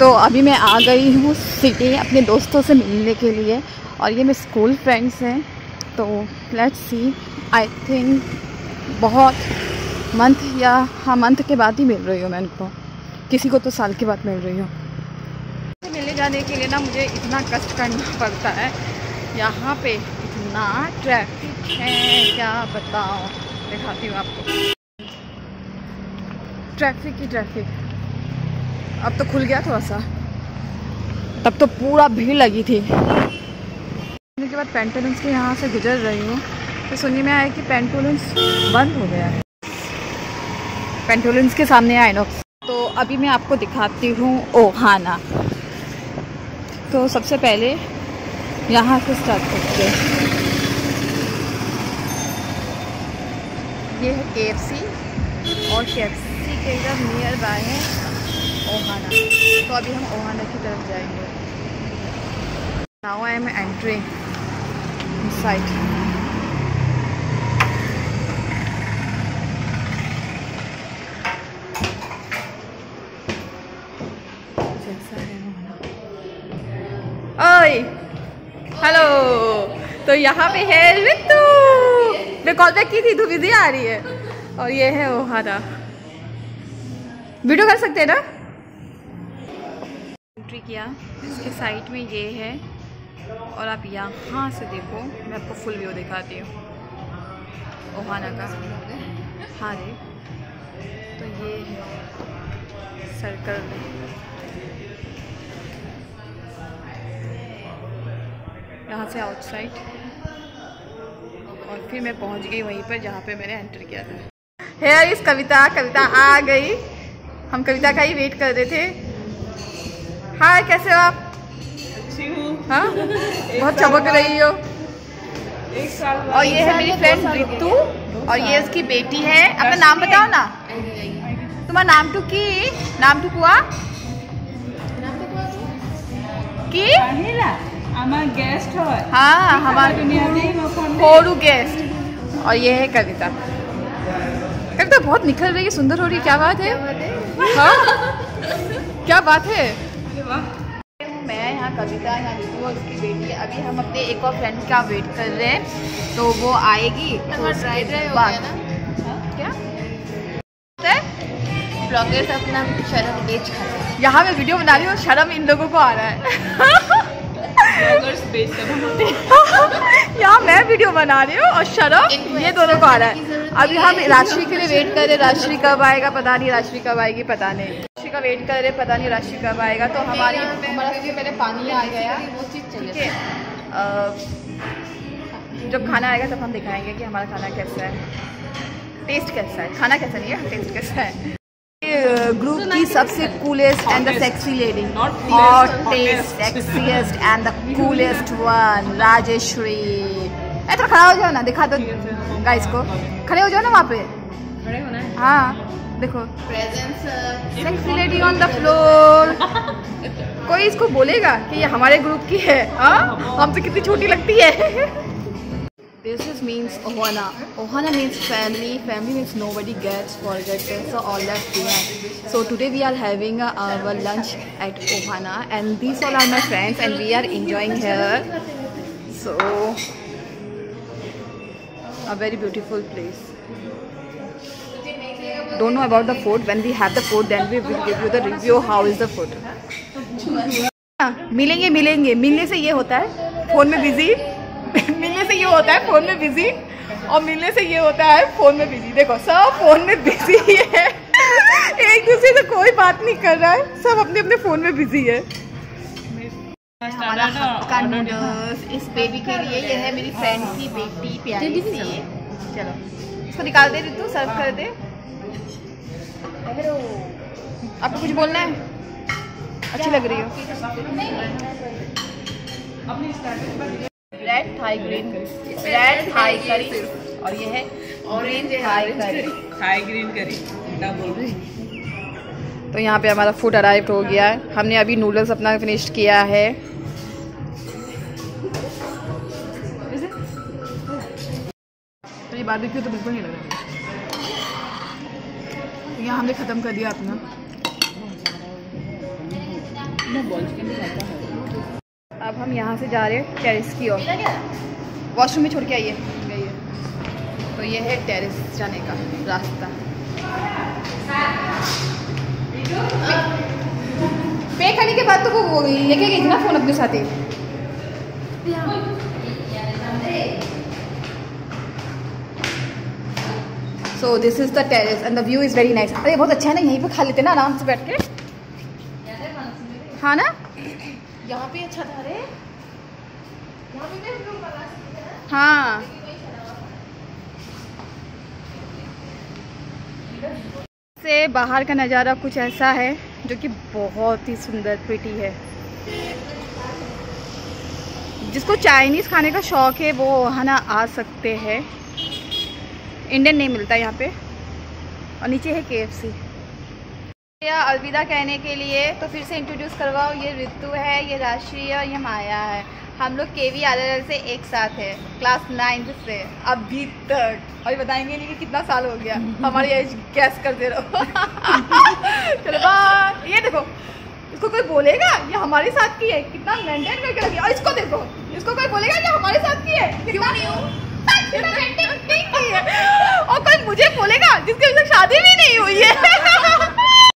तो अभी मैं आ गई हूँ सिटी अपने दोस्तों से मिलने के लिए और ये मेरे स्कूल फ्रेंड्स हैं। तो लेट्स सी आई थिंक बहुत मंथ या हाँ मंथ के बाद ही मिल रही हूँ मैं उनको। किसी को तो साल के बाद मिल रही हूँ। मिलने जाने के लिए ना मुझे इतना कष्ट करना पड़ता है। यहाँ पे इतना ट्रैफ़िक है, क्या बताओ दिखाती हूँ आपको। ट्रैफ़िक ही ट्रैफ़िक अब तो खुल गया थोड़ा सा। तब तो पूरा भीड़ लगी थी। के बाद पेंटोलेंस के यहाँ से गुजर रही हूँ। तो सुनने में आया कि पेंटोलेंस बंद हो गया है। पेंटोलेंस के सामने आइनॉक्स तो अभी मैं आपको दिखाती हूँ ओहाना। तो सबसे पहले यहाँ से स्टार्ट करते हैं। ये है के और के के इधर नियर बाय है। ओहाना। तो अभी हम ओहाना की तरफ़ जाएँगे। Now I am entering side ओए हेलो तो यहाँ पे है रितु। मैं कॉल बैक की थी तो बिज़ी आ रही है। और ये है ओहाना। वीडियो कर सकते हैं ना? एंट्री किया, इसके साइड में ये है। और आप यहाँ से देखो, मैं आपको फुल व्यू दिखाती हूँ। ओहाना का। हाँ रे। तो ये है सर्कल यहाँ से आउटसाइड और फिर मैं पहुँच गई वहीं पर जहाँ पे मैंने एंटर किया था। हेयर इस कविता कविता आ गई। हम कविता का ही वेट कर रहे थे। हाय कैसे हो आप? अच्छी हाँ। बहुत चमक रही हो। एक साल और ये है मेरी फ्रेंड रितु और ये उसकी बेटी है। अपना नाम बताओ ना। तुम्हारा नाम टू की? नाम टू कुआ? की? गेस्ट हाँ हमारे कोरू गेस्ट और ये है कविता। कविता बहुत निखर रही है सुंदर हो रही है क्या बात है? क्या बात है? हाँ? मैं यहाँ कविता यहाँ रितु और उसकी बेटी। अभी हम अपने एक और फ्रेंड का वेट कर रहे हैं तो वो आएगी। तो, तो हाँ? अपना शर्म बेच यहाँ मैं वीडियो बना रही हूँ शर्म इन लोगों को आ रहा है। मैं वीडियो बना रही हूँ और शरम ये दोनों को आ रहा है। अभी हम राशि के लिए वेट कर रहे हैं। राशि कब आएगा पता नहीं राशि कब आएगी पता नहीं। राशि का वेट कर रहे पता नहीं राशि कब आएगा। तो हमारी हमारा सबसे पानी आ गया। वो चीज़ चले ठीक है। जब खाना आएगा तब हम दिखाएँगे कि हमारा खाना कैसा है। टेस्ट कैसा है? खाना कैसा नहीं है टेस्ट कैसा है। ग्रुप की सबसे coolest and the sexy lady hottest. Sexiest and the coolest one Rajeshwari ए थोड़ा खड़ा हो जाओ ना दिखा दो गाइस को खड़े हो जाओ ना वहाँ पे खड़े होना है हाँ देखो presence sexy lady on the floor कोई इसको बोलेगा कि ये हमारे ग्रुप की है हाँ हमसे कितनी छोटी लगती है This is means Ohana. Ohana means family. Family means nobody gets forgotten. So all that behind. So today we are having uh, our lunch at Ohana, and these all are my friends, and we are enjoying here. So a very beautiful place. Don't know about the food. When we have the food, then we will give you the review. How is the food? हाँ, मिलेंगे मिलेंगे मिलने से ये होता है phone में busy मिलने से ये होता है फ़ोन में बिज़ी और मिलने से ये होता है फ़ोन में बिज़ी देखो सब फ़ोन में बिज़ी है एक दूसरे से कोई बात नहीं कर रहा है सब अपने अपने फ़ोन में बिज़ी है हमारा नूडल्स इस बेबी के लिए ये है मेरी फ्रेंड की बेटी प्यारी सी। चलो। इसको निकाल दे तू सर्व कर दे। आपको कुछ बोलना है? अच्छी लग रही हो। Red Thai green red Thai curry और ये है orange Thai curry hi green curry ना बोल रही? तो यहाँ पे हमारा फ़ूड अराइव हो गया है। हमने अभी नूडल्स अपना फिनिश किया है। ये बारबेक्यू तो बिल्कुल नहीं लग रहा तो यहाँ हमने ख़त्म कर दिया अपना। है अब हम यहाँ से जा रहे हैं टेरिस की ओर। वॉशरूम में छोड़ के आइए। तो ये है टेरिस जाने का रास्ता। पे खाने के बाद तो वो लेके गई थी ना फ़ोन अपने साथ ही। So this is the terrace and the view is very nice अरे बहुत अच्छा है ना यहीं पे खा लेते हैं ना आराम से बैठ के। हाँ ना? यहाँ पे अच्छा था रे। यहाँ पे भी हम लोग बना सकते हैं। से बाहर का नज़ारा कुछ ऐसा है जो कि बहुत ही सुंदर प्रिटी है। जिसको चाइनीज़ खाने का शौक है वो है ना आ सकते हैं। इंडियन नहीं मिलता यहाँ पे। और नीचे है के एफ़ या अलविदा कहने के लिए तो फिर से इंट्रोड्यूस करवाओ ये ऋतु है ये राशि और ये माया है। हम लोग के वी आर से एक साथ है। क्लास नाइन्थ से अभी तक। और ये बताएँगे नहीं कि कितना साल हो गया। हमारी एज गैस करते रहो। चलो बाय ये देखो इसको कोई बोलेगा? ये हमारे साथ की है। कितना मेंटेन करके है। और इसको देखो इसको कोई बोलेगा ये हमारे साथ की है? क्यों नहीं है। और कोई मुझे बोलेगा जिसकी अभी तक शादी भी नहीं हुई है।